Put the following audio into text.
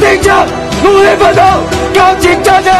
并肩努力奋斗钢铁战士